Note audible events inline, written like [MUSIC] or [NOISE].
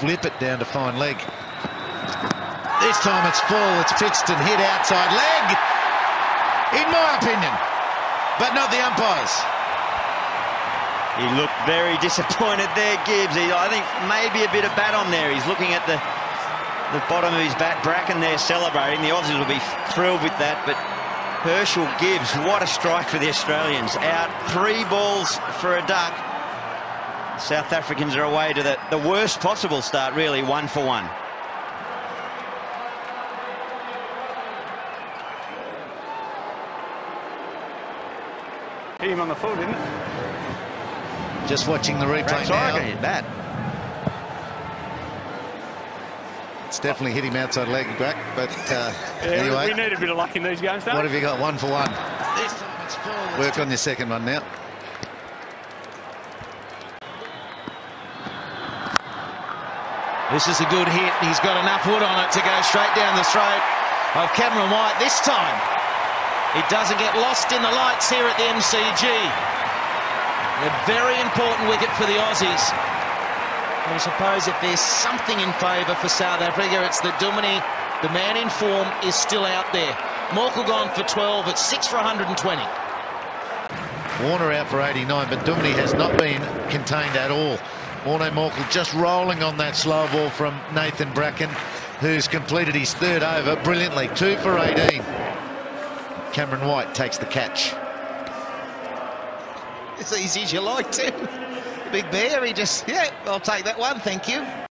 flip it down to fine leg. This time it's full, it's pitched and hit outside leg, in my opinion, but not the umpires. He looked very [LAUGHS] disappointed there, Gibbs. He, I think maybe a bit of bat on there. He's looking at the the bottom of his bat. Bracken there celebrating. The Aussies will be thrilled with that, but Herschelle Gibbs, what a strike for the Australians. Out three balls for a duck. South Africans are away to the, the worst possible start, really, one for one. Hit him on the full, didn't it? Just watching the replay now. hit that. It's definitely hit him outside leg back, but uh, Yeah, anyway. we need a bit of luck in these games, don't What have you got? One for one. This time it's full. Work on your second one now. This is a good hit. He's got enough wood on it to go straight down the throat of Cameron White. This time, it doesn't get lost in the lights here at the MCG. A very important wicket for the Aussies. I suppose if there's something in favour for South Africa, it's that Duminy, the man in form, is still out there. Morkel gone for 12 at 6 for 120. Warner out for 89, but Duminy has not been contained at all. Warner Morkel just rolling on that slow ball from Nathan Bracken, who's completed his third over brilliantly. Two for 18. Cameron White takes the catch. It's easy as you like to. Big Bear, he just, yeah, I'll take that one, thank you.